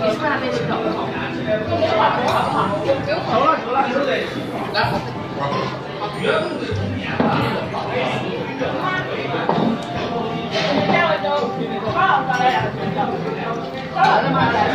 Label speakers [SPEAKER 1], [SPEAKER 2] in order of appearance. [SPEAKER 1] 你是不是还没吃肉？走了走了，兄弟，来！下
[SPEAKER 2] 回就高老找来啊，高老他妈来了。